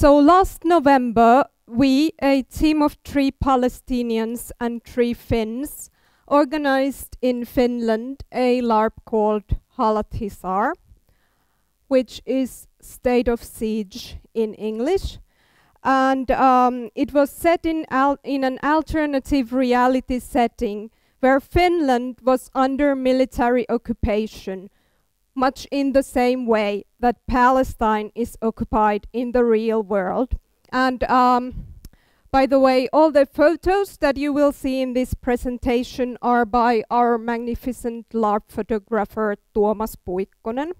So last November, we, a team of three Palestinians and three Finns, organized in Finland a LARP called Halat hisar, which is State of Siege in English. And um, it was set in, in an alternative reality setting where Finland was under military occupation much in the same way that Palestine is occupied in the real world. And um, by the way, all the photos that you will see in this presentation are by our magnificent LARP photographer Tuomas Puikkonen.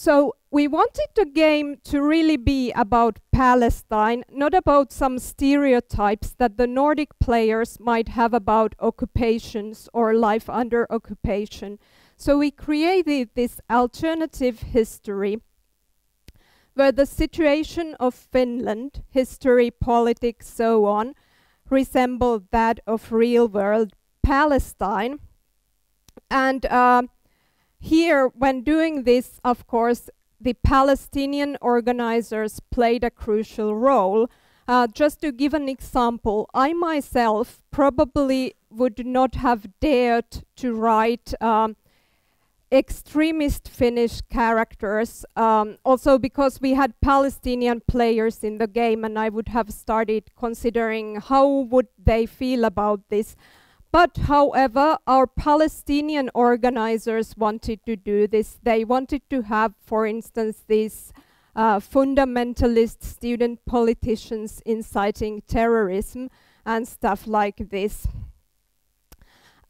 So we wanted the game to really be about Palestine, not about some stereotypes that the Nordic players might have about occupations or life under occupation. So we created this alternative history where the situation of Finland, history, politics, so on, resembled that of real world Palestine. And uh, here, when doing this, of course, the Palestinian organizers played a crucial role. Uh, just to give an example, I myself probably would not have dared to write um, extremist Finnish characters, um, also because we had Palestinian players in the game and I would have started considering how would they feel about this. But however, our Palestinian organizers wanted to do this. They wanted to have, for instance, these uh, fundamentalist student politicians inciting terrorism and stuff like this.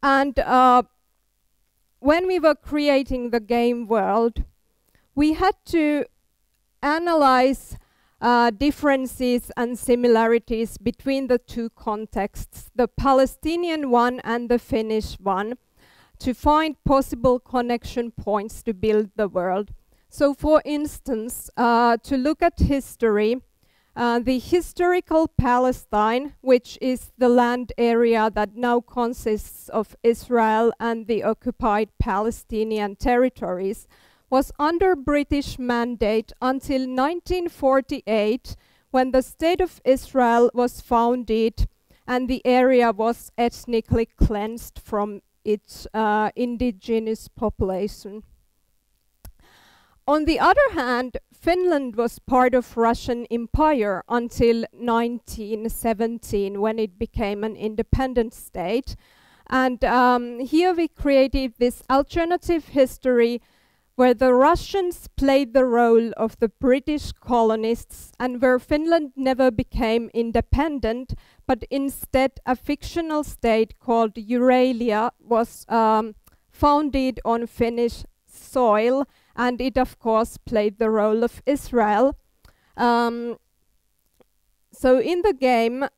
And uh, when we were creating the game world, we had to analyze uh, differences and similarities between the two contexts, the Palestinian one and the Finnish one, to find possible connection points to build the world. So for instance, uh, to look at history, uh, the historical Palestine, which is the land area that now consists of Israel and the occupied Palestinian territories, was under British mandate until 1948 when the State of Israel was founded and the area was ethnically cleansed from its uh, indigenous population. On the other hand, Finland was part of Russian Empire until 1917 when it became an independent state. And um, here we created this alternative history where the Russians played the role of the British colonists and where Finland never became independent, but instead a fictional state called Uralia was um, founded on Finnish soil and it of course played the role of Israel. Um, so in the game,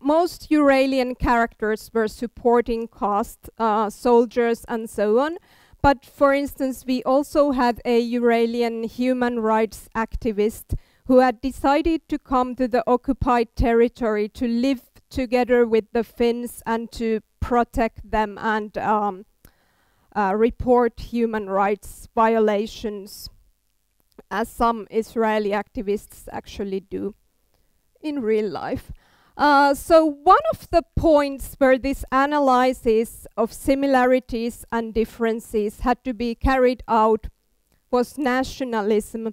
most Uralian characters were supporting cast, uh, soldiers and so on. But for instance, we also had a Uralian human rights activist who had decided to come to the occupied territory to live together with the Finns and to protect them and um, uh, report human rights violations as some Israeli activists actually do in real life. Uh, so one of the points where this analysis of similarities and differences had to be carried out was nationalism,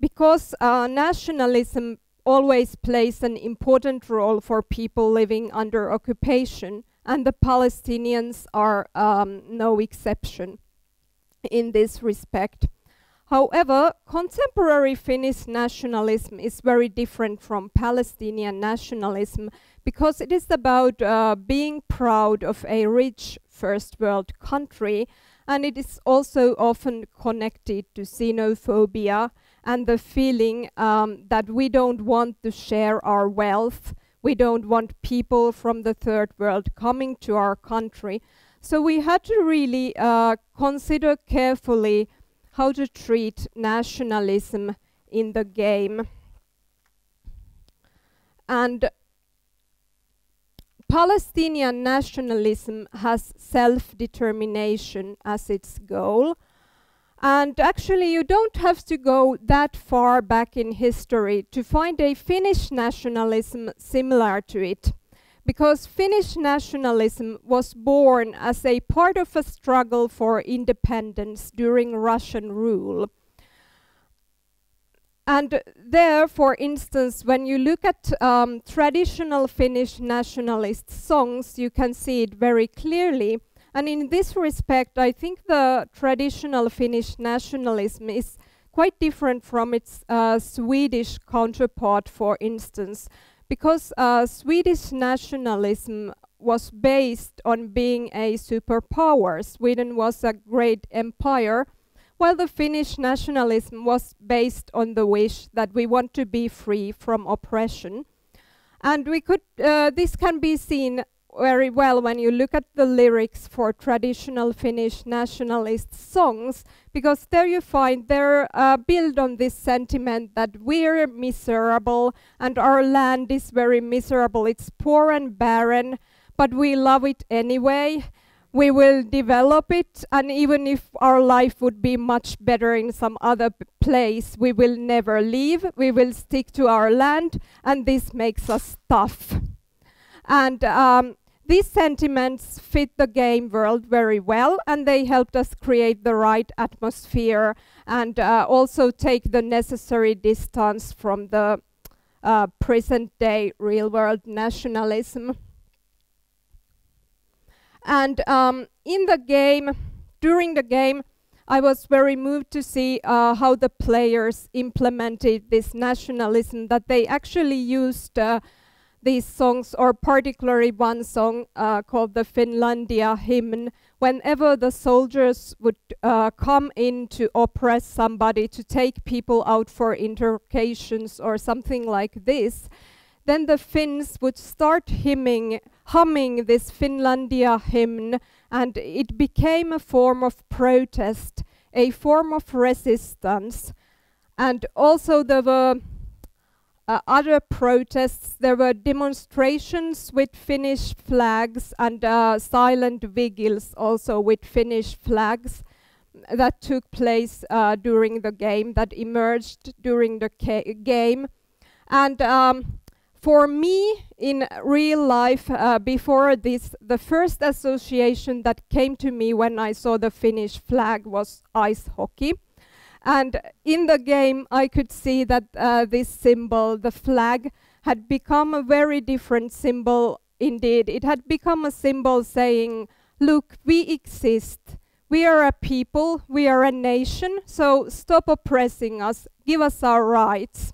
because uh, nationalism always plays an important role for people living under occupation, and the Palestinians are um, no exception in this respect. However, contemporary Finnish nationalism is very different from Palestinian nationalism because it is about uh, being proud of a rich first world country and it is also often connected to xenophobia and the feeling um, that we don't want to share our wealth, we don't want people from the third world coming to our country. So we had to really uh, consider carefully how to treat nationalism in the game. And Palestinian nationalism has self-determination as its goal. And actually, you don't have to go that far back in history to find a Finnish nationalism similar to it. Because Finnish nationalism was born as a part of a struggle for independence during Russian rule. And there, for instance, when you look at um, traditional Finnish nationalist songs, you can see it very clearly. And in this respect, I think the traditional Finnish nationalism is quite different from its uh, Swedish counterpart, for instance, because uh, Swedish nationalism was based on being a superpower. Sweden was a great empire, while the Finnish nationalism was based on the wish that we want to be free from oppression. And we could, uh, this can be seen very well when you look at the lyrics for traditional Finnish nationalist songs, because there you find they're uh, built on this sentiment that we're miserable and our land is very miserable. It's poor and barren, but we love it anyway we will develop it and even if our life would be much better in some other place we will never leave we will stick to our land and this makes us tough and um, these sentiments fit the game world very well and they helped us create the right atmosphere and uh, also take the necessary distance from the uh, present day real world nationalism. And um, in the game, during the game, I was very moved to see uh, how the players implemented this nationalism, that they actually used uh, these songs, or particularly one song uh, called the Finlandia hymn, whenever the soldiers would uh, come in to oppress somebody, to take people out for interrogations or something like this, then the Finns would start hymning humming this Finlandia hymn, and it became a form of protest, a form of resistance. And also there were uh, other protests, there were demonstrations with Finnish flags and uh, silent vigils also with Finnish flags that took place uh, during the game, that emerged during the game. And um, for me, in real life, uh, before this, the first association that came to me when I saw the Finnish flag was ice hockey. And in the game, I could see that uh, this symbol, the flag, had become a very different symbol indeed. It had become a symbol saying, look, we exist. We are a people, we are a nation, so stop oppressing us, give us our rights.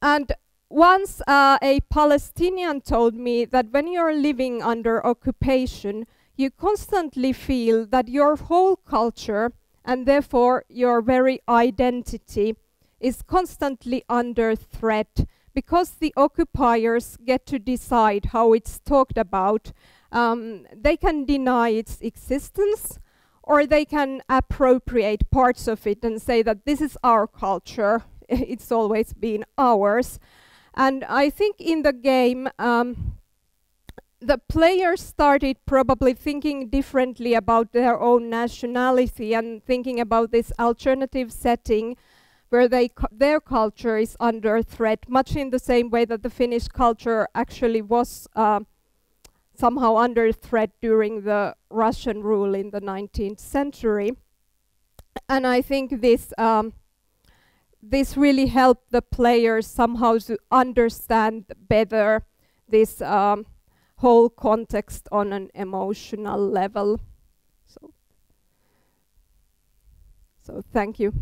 And once uh, a Palestinian told me that when you're living under occupation, you constantly feel that your whole culture and therefore your very identity is constantly under threat because the occupiers get to decide how it's talked about. Um, they can deny its existence or they can appropriate parts of it and say that this is our culture, it's always been ours. And I think in the game, um, the players started probably thinking differently about their own nationality and thinking about this alternative setting where they their culture is under threat, much in the same way that the Finnish culture actually was uh, somehow under threat during the Russian rule in the 19th century. And I think this um, this really helped the players somehow to understand better this um, whole context on an emotional level. So, so thank you.